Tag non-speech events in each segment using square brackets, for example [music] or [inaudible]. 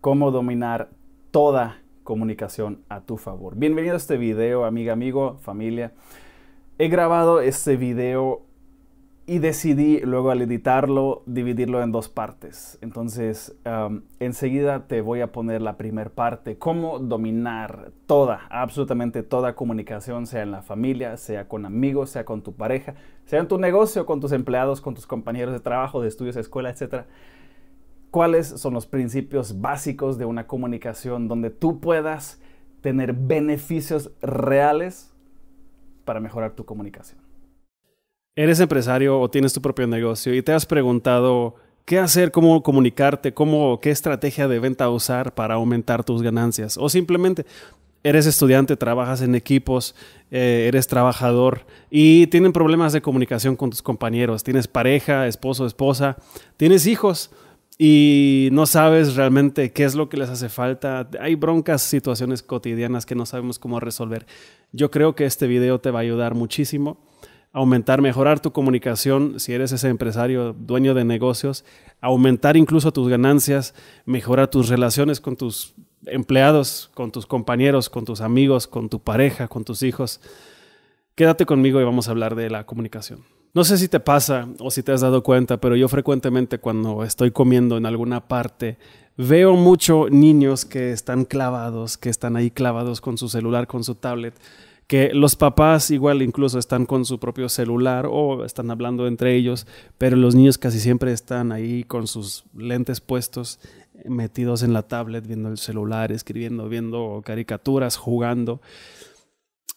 cómo dominar toda comunicación a tu favor. Bienvenido a este video, amiga, amigo, familia. He grabado este video y decidí luego al editarlo dividirlo en dos partes. Entonces, enseguida te voy a poner la primera parte, cómo dominar toda, absolutamente toda comunicación, sea en la familia, sea con amigos, sea con tu pareja, sea en tu negocio, con tus empleados, con tus compañeros de trabajo, de estudios, escuela, etc. ¿Cuáles son los principios básicos de una comunicación donde tú puedas tener beneficios reales para mejorar tu comunicación? eres empresario o tienes tu propio negocio y te has preguntado qué hacer, cómo comunicarte, cómo, qué estrategia de venta usar para aumentar tus ganancias. O simplemente eres estudiante, trabajas en equipos, eh, eres trabajador y tienen problemas de comunicación con tus compañeros. Tienes pareja, esposo, esposa, tienes hijos y no sabes realmente qué es lo que les hace falta. Hay broncas, situaciones cotidianas que no sabemos cómo resolver. Yo creo que este video te va a ayudar muchísimo aumentar, mejorar tu comunicación si eres ese empresario, dueño de negocios, aumentar incluso tus ganancias, mejorar tus relaciones con tus empleados, con tus compañeros, con tus amigos, con tu pareja, con tus hijos. Quédate conmigo y vamos a hablar de la comunicación. No sé si te pasa o si te has dado cuenta, pero yo frecuentemente cuando estoy comiendo en alguna parte, veo mucho niños que están clavados, que están ahí clavados con su celular, con su tablet que los papás igual incluso están con su propio celular o están hablando entre ellos, pero los niños casi siempre están ahí con sus lentes puestos, metidos en la tablet, viendo el celular, escribiendo, viendo caricaturas, jugando.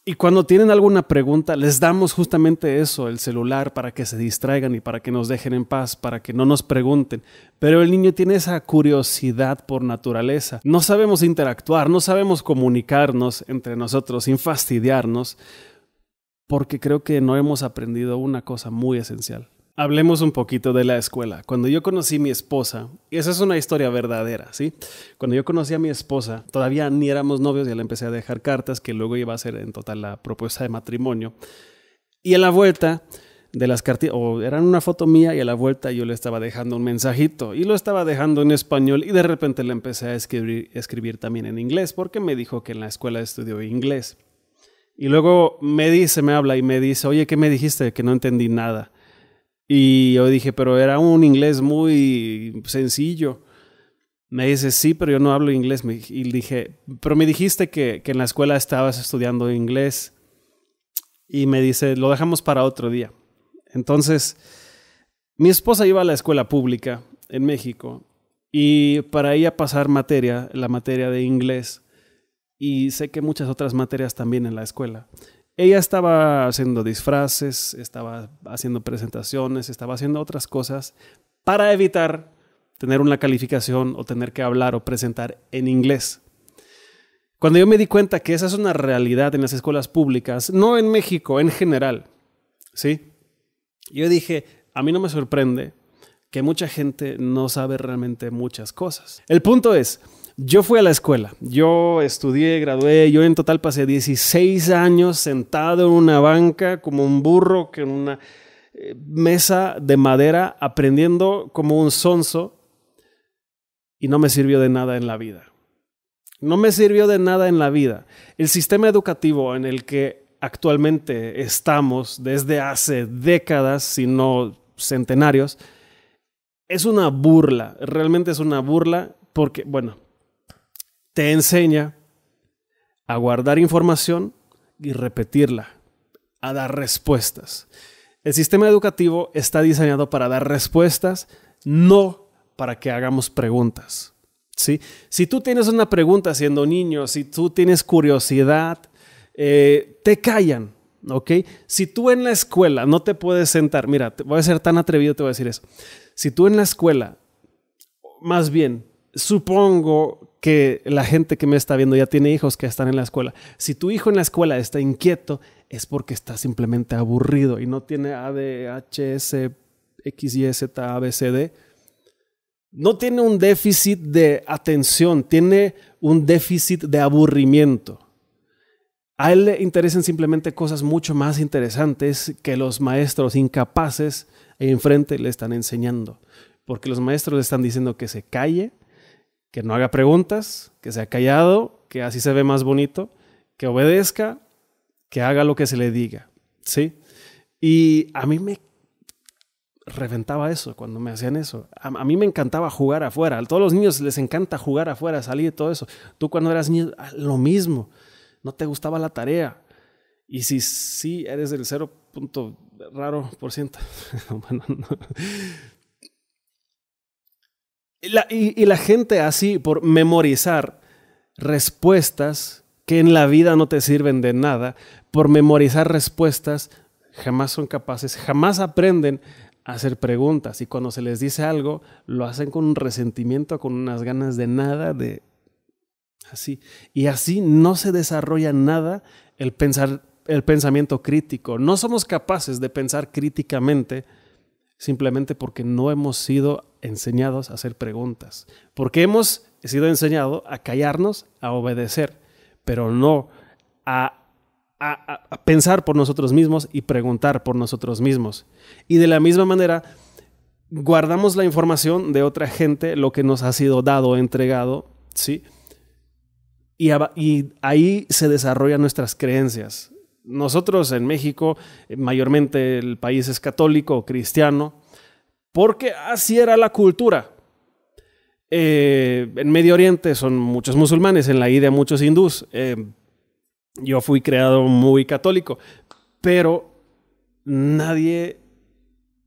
Y cuando tienen alguna pregunta, les damos justamente eso, el celular, para que se distraigan y para que nos dejen en paz, para que no nos pregunten. Pero el niño tiene esa curiosidad por naturaleza. No sabemos interactuar, no sabemos comunicarnos entre nosotros sin fastidiarnos, porque creo que no hemos aprendido una cosa muy esencial. Hablemos un poquito de la escuela. Cuando yo conocí a mi esposa, y esa es una historia verdadera, ¿sí? Cuando yo conocí a mi esposa, todavía ni éramos novios, ya le empecé a dejar cartas, que luego iba a ser en total la propuesta de matrimonio. Y a la vuelta de las cartas, o eran una foto mía, y a la vuelta yo le estaba dejando un mensajito, y lo estaba dejando en español, y de repente le empecé a escribir, escribir también en inglés, porque me dijo que en la escuela estudió inglés. Y luego me dice, me habla y me dice, oye, ¿qué me dijiste? Que no entendí nada. Y yo dije, pero era un inglés muy sencillo. Me dice, sí, pero yo no hablo inglés. Y dije, pero me dijiste que, que en la escuela estabas estudiando inglés. Y me dice, lo dejamos para otro día. Entonces, mi esposa iba a la escuela pública en México y para ella pasar materia, la materia de inglés, y sé que muchas otras materias también en la escuela, ella estaba haciendo disfraces, estaba haciendo presentaciones, estaba haciendo otras cosas para evitar tener una calificación o tener que hablar o presentar en inglés. Cuando yo me di cuenta que esa es una realidad en las escuelas públicas, no en México, en general, ¿sí? Yo dije, a mí no me sorprende que mucha gente no sabe realmente muchas cosas. El punto es, yo fui a la escuela, yo estudié, gradué, yo en total pasé 16 años sentado en una banca como un burro que en una eh, mesa de madera aprendiendo como un sonso y no me sirvió de nada en la vida. No me sirvió de nada en la vida. El sistema educativo en el que actualmente estamos desde hace décadas, si no centenarios, es una burla, realmente es una burla porque, bueno, te enseña a guardar información y repetirla, a dar respuestas. El sistema educativo está diseñado para dar respuestas, no para que hagamos preguntas. ¿sí? Si tú tienes una pregunta siendo niño, si tú tienes curiosidad, eh, te callan. ¿ok? Si tú en la escuela no te puedes sentar, mira, voy a ser tan atrevido, te voy a decir eso. Si tú en la escuela, más bien, supongo que la gente que me está viendo ya tiene hijos que están en la escuela. Si tu hijo en la escuela está inquieto, es porque está simplemente aburrido y no tiene ADHS, XYZ, ABCD. No tiene un déficit de atención, tiene un déficit de aburrimiento. A él le interesan simplemente cosas mucho más interesantes que los maestros incapaces enfrente le están enseñando. Porque los maestros le están diciendo que se calle, que no haga preguntas, que sea callado, que así se ve más bonito, que obedezca, que haga lo que se le diga, ¿sí? Y a mí me reventaba eso cuando me hacían eso. A, mí me encantaba jugar afuera. A todos los niños les encanta jugar afuera, salir y todo eso. Tú cuando eras niño, ah, lo mismo. No te gustaba la tarea. Y si sí eres del 0. raro por ciento. [laughs] bueno, no. Y la gente así, por memorizar respuestas que en la vida no te sirven de nada, por memorizar respuestas, jamás son capaces, jamás aprenden hacer preguntas y cuando se les dice algo lo hacen con un resentimiento, con unas ganas de nada, de así. Y así no se desarrolla nada el, pensar, el pensamiento crítico. No somos capaces de pensar críticamente simplemente porque no hemos sido enseñados a hacer preguntas, porque hemos sido enseñados a callarnos, a obedecer, pero no a a, pensar por nosotros mismos y preguntar por nosotros mismos. Y de la misma manera, guardamos la información de otra gente, lo que nos ha sido dado, entregado, ¿sí? Y, y ahí se desarrollan nuestras creencias. Nosotros en México, mayormente el país es católico cristiano, porque así era la cultura. Eh, en Medio Oriente son muchos musulmanes, en la India muchos hindús. Eh, yo fui creado muy católico, pero nadie,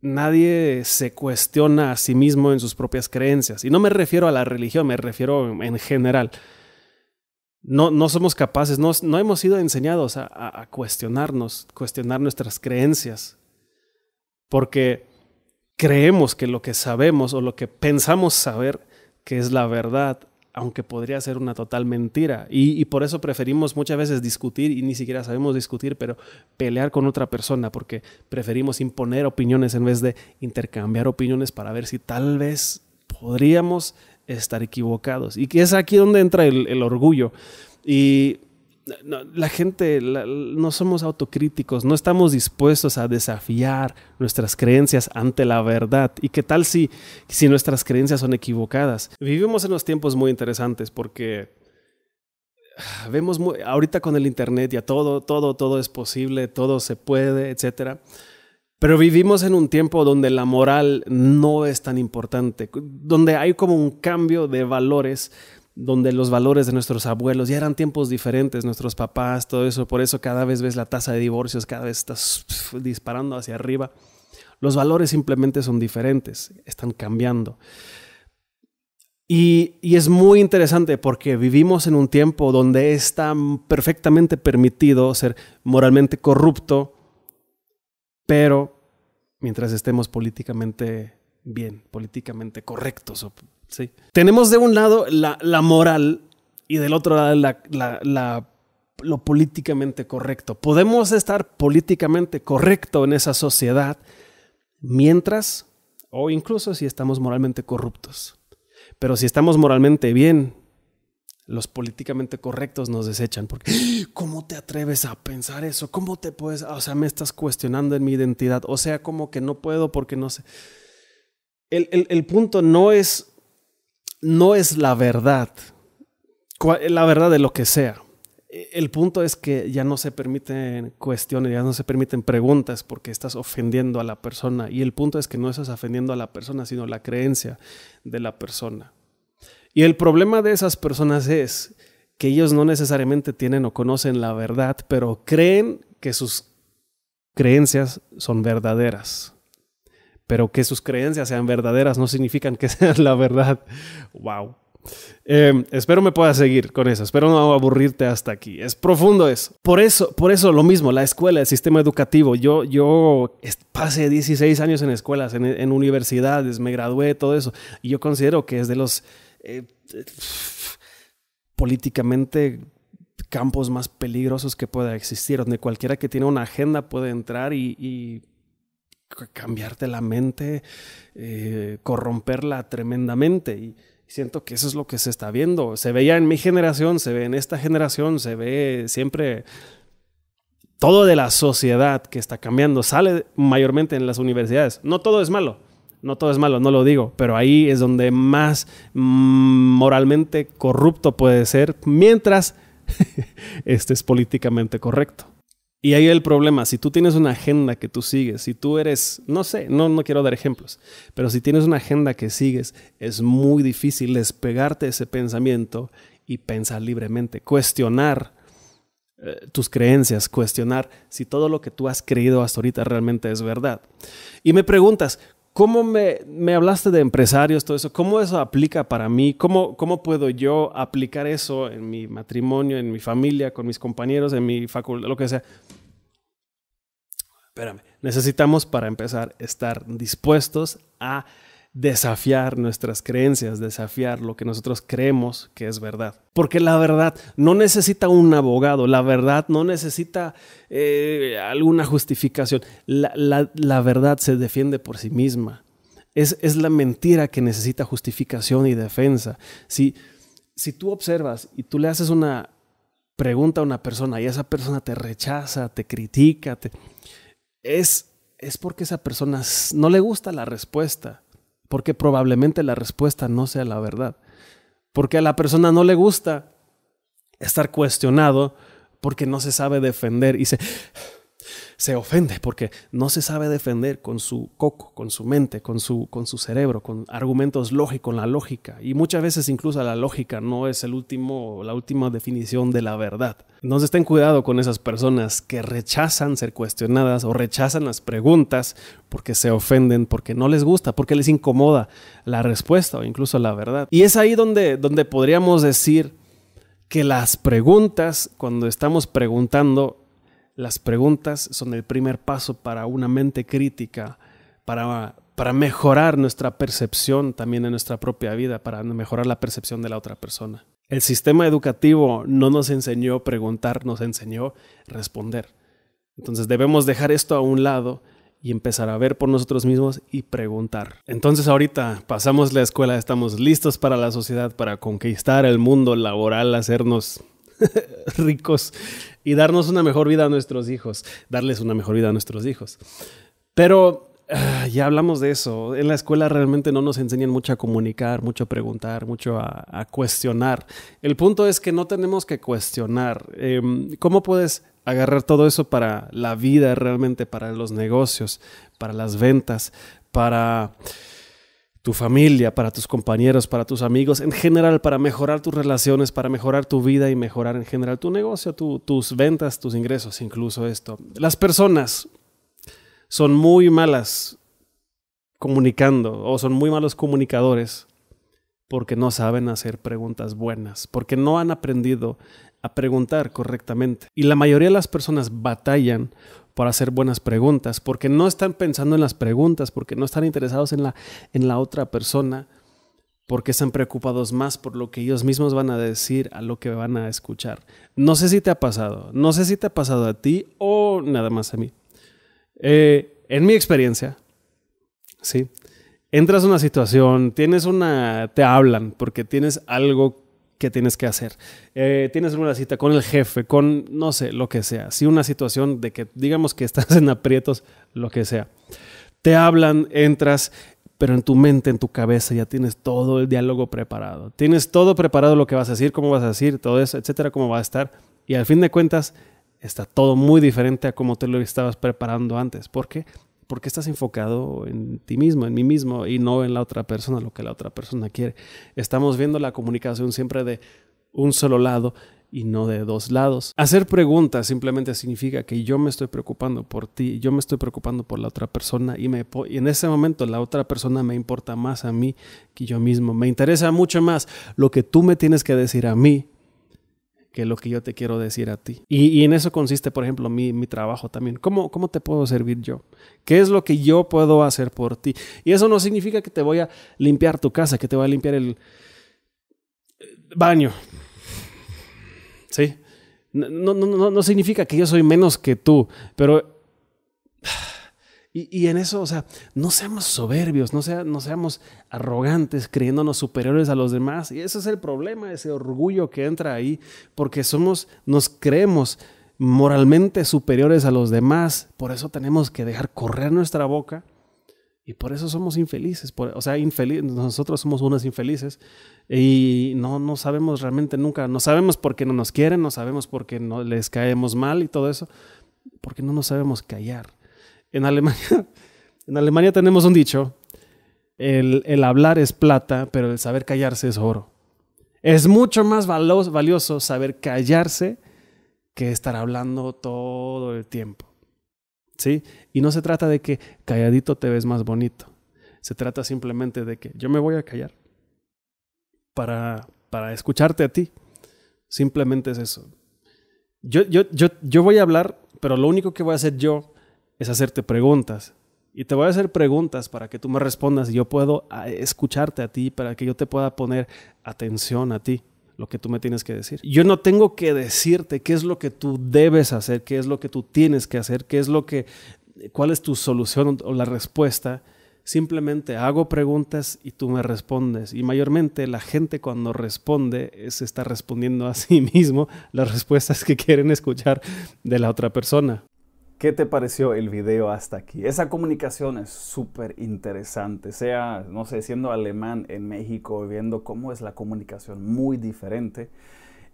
nadie se cuestiona a sí mismo en sus propias creencias. Y no me refiero a la religión, me refiero en general. No, no somos capaces, no, no hemos sido enseñados a, a cuestionarnos, cuestionar nuestras creencias, porque creemos que lo que sabemos o lo que pensamos saber que es la verdad aunque podría ser una total mentira. Y, por eso preferimos muchas veces discutir y ni siquiera sabemos discutir, pero pelear con otra persona, porque preferimos imponer opiniones en vez de intercambiar opiniones para ver si tal vez podríamos estar equivocados. Y que es aquí donde entra el, orgullo. Y la gente, no somos autocríticos, no estamos dispuestos a desafiar nuestras creencias ante la verdad. ¿Y qué tal si, si nuestras creencias son equivocadas? Vivimos en unos tiempos muy interesantes porque ah, vemos ahorita con el Internet ya todo, todo, todo es posible, todo se puede, etc. Pero vivimos en un tiempo donde la moral no es tan importante, donde hay como un cambio de valores donde los valores de nuestros abuelos ya eran tiempos diferentes, nuestros papás, todo eso, por eso cada vez ves la tasa de divorcios, cada vez estás disparando hacia arriba. Los valores simplemente son diferentes, están cambiando. Y, y, es muy interesante porque vivimos en un tiempo donde está perfectamente permitido ser moralmente corrupto, pero mientras estemos políticamente bien, políticamente correctos, ¿sí? Tenemos de un lado la, moral y del otro lado la, lo políticamente correcto. Podemos estar políticamente correcto en esa sociedad mientras, o incluso si estamos moralmente corruptos. Pero si estamos moralmente bien, los políticamente correctos nos desechan porque ¿cómo te atreves a pensar eso? ¿Cómo te puedes, o sea, me estás cuestionando en mi identidad? O sea, como que no puedo porque no sé. El, el punto no es no es la verdad, la verdad de lo que sea. El punto es que ya no se permiten cuestiones, ya no se permiten preguntas porque estás ofendiendo a la persona. Y el punto es que no estás ofendiendo a la persona, sino la creencia de la persona. Y el problema de esas personas es que ellos no necesariamente tienen o conocen la verdad, pero creen que sus creencias son verdaderas pero que sus creencias sean verdaderas no significan que [laughs] sean la verdad. Wow. Em, espero me puedas seguir con eso. Espero no aburrirte hasta aquí. Es profundo eso. Por eso, por eso lo mismo, la escuela, el sistema educativo. Yo, yo pasé 16 años en escuelas, en, universidades, me gradué, todo eso. Y yo considero que es de los eh, políticamente campos más peligrosos que pueda existir, donde cualquiera que tiene una agenda puede entrar y cambiarte la mente, eh, corromperla tremendamente. Y siento que eso es lo que se está viendo. Se veía en mi generación, se ve en esta generación, se ve siempre todo de la sociedad que está cambiando. Sale mayormente en las universidades. No todo es malo. No todo es malo, no lo digo, pero ahí es donde más mm, moralmente corrupto puede ser mientras [laughs] este es políticamente correcto. Y ahí el problema, si tú tienes una agenda que tú sigues, si tú eres, no sé, no, no quiero dar ejemplos, pero si tienes una agenda que sigues, es muy difícil despegarte de ese pensamiento y pensar libremente, cuestionar eh, tus creencias, cuestionar si todo lo que tú has creído hasta ahorita realmente es verdad. Y me preguntas, ¿cómo me, me hablaste de empresarios, todo eso? ¿Cómo eso aplica para mí? ¿Cómo, ¿Cómo puedo yo aplicar eso en mi matrimonio, en mi familia, con mis compañeros, en mi facultad, lo que sea? Espérame, necesitamos para empezar estar dispuestos a desafiar nuestras creencias, desafiar lo que nosotros creemos que es verdad. Porque la verdad no necesita un abogado, la verdad no necesita eh, alguna justificación, la, verdad se defiende por sí misma. Es, es, la mentira que necesita justificación y defensa. Si, si tú observas y tú le haces una pregunta a una persona y esa persona te rechaza, te critica, es, es porque esa persona no le gusta la respuesta porque probablemente la respuesta no sea la verdad. Porque a la persona no le gusta estar cuestionado porque no se sabe defender y se se ofende porque no se sabe defender con su coco, con su mente, con su, con su cerebro, con argumentos lógicos, con la lógica. Y muchas veces incluso la lógica no es el último, la última definición de la verdad. Entonces ten cuidado con esas personas que rechazan ser cuestionadas o rechazan las preguntas porque se ofenden, porque no les gusta, porque les incomoda la respuesta o incluso la verdad. Y es ahí donde, donde podríamos decir que las preguntas, cuando estamos preguntando, las preguntas son el primer paso para una mente crítica, para, para mejorar nuestra percepción también en nuestra propia vida, para mejorar la percepción de la otra persona. El sistema educativo no nos enseñó preguntar, nos enseñó responder. Entonces debemos dejar esto a un lado y empezar a ver por nosotros mismos y preguntar. Entonces ahorita pasamos la escuela, estamos listos para la sociedad, para conquistar el mundo laboral, hacernos [laughs] ricos y darnos una mejor vida a nuestros hijos, darles una mejor vida a nuestros hijos. Pero ah, ya hablamos de eso. En la escuela realmente no nos enseñan mucho a comunicar, mucho a preguntar, mucho a, cuestionar. El punto es que no tenemos que cuestionar. Em, ¿Cómo puedes agarrar todo eso para la vida realmente, para los negocios, para las ventas, para tu familia, para tus compañeros, para tus amigos, en general, para mejorar tus relaciones, para mejorar tu vida y mejorar en general tu negocio, tus ventas, tus ingresos, incluso esto. Las personas son muy malas comunicando o son muy malos comunicadores porque no saben hacer preguntas buenas, porque no han aprendido a preguntar correctamente. Y la mayoría de las personas batallan para hacer buenas preguntas, porque no están pensando en las preguntas, porque no están interesados en la, en la otra persona, porque están preocupados más por lo que ellos mismos van a decir a lo que van a escuchar. No sé si te ha pasado, no sé si te ha pasado a ti o nada más a mí. Eh, en mi experiencia, sí, entras a una situación, tienes una, te hablan porque tienes algo que tienes que hacer. Eh, tienes una cita con el jefe, con no sé, lo que sea. Si una situación de que digamos que estás en aprietos, lo que sea. Te hablan, entras, pero en tu mente, en tu cabeza ya tienes todo el diálogo preparado. Tienes todo preparado lo que vas a decir, cómo vas a decir, todo eso, etcétera, cómo va a estar. Y al fin de cuentas, está todo muy diferente a como te lo estabas preparando antes. ¿Por qué? Porque estás enfocado en ti mismo, en mí mismo y no en la otra persona, lo que la otra persona quiere. Estamos viendo la comunicación siempre de un solo lado y no de dos lados. Hacer preguntas simplemente significa que yo me estoy preocupando por ti, yo me estoy preocupando por la otra persona y, me, y en ese momento la otra persona me importa más a mí que yo mismo. Me interesa mucho más lo que tú me tienes que decir a mí que lo que yo te quiero decir a ti. Y, en eso consiste, por ejemplo, mi, mi trabajo también. ¿Cómo, ¿Cómo te puedo servir yo? ¿Qué es lo que yo puedo hacer por ti? Y eso no significa que te voy a limpiar tu casa, que te voy a limpiar el baño. ¿Sí? No, no, no, no significa que yo soy menos que tú, pero y, en eso, o sea, no seamos soberbios, no, sea, no seamos arrogantes, creyéndonos superiores a los demás. Y ese es el problema, ese orgullo que entra ahí, porque somos, nos creemos moralmente superiores a los demás. Por eso tenemos que dejar correr nuestra boca Y por eso somos infelices. o sea, infeliz, nosotros somos unos infelices y no, no sabemos realmente nunca, no sabemos por qué no nos quieren, no sabemos por qué no les caemos mal y todo eso, porque no nos sabemos callar. En Alemania, [laughs] en Alemania tenemos un dicho, el, el hablar es plata, pero el saber callarse es oro. Es mucho más valioso saber callarse que estar hablando todo el tiempo. ¿Sí? Y no se trata de que calladito te ves más bonito. Se trata simplemente de que yo me voy a callar para, para escucharte a ti. Simplemente es eso. Yo, yo, yo, yo voy a hablar, pero lo único que voy a hacer yo es hacerte preguntas. Y te voy a hacer preguntas para que tú me respondas y yo puedo ah, escucharte a ti, para que yo te pueda poner atención a ti lo que tú me tienes que decir. Yo no tengo que decirte qué es lo que tú debes hacer, qué es lo que tú tienes que hacer, qué es lo que, cuál es tu solución o la respuesta. Simplemente hago preguntas y tú me respondes. Y mayormente la gente cuando responde se está respondiendo a sí mismo las respuestas que quieren escuchar de la otra persona. ¿Qué te pareció el video hasta aquí? Esa comunicación es súper interesante, sea, no sé, siendo alemán en México, viendo cómo es la comunicación muy diferente.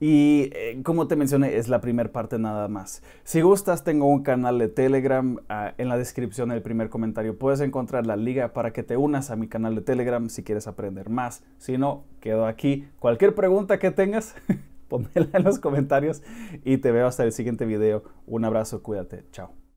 Y eh, como te mencioné, es la primera parte nada más. Si gustas, tengo un canal de Telegram. Ah, en la descripción del primer comentario puedes encontrar la liga para que te unas a mi canal de Telegram si quieres aprender más. Si no, quedo aquí. Cualquier pregunta que tengas, [laughs] ponmela en los comentarios y te veo hasta el siguiente video. Un abrazo, cuídate, chao.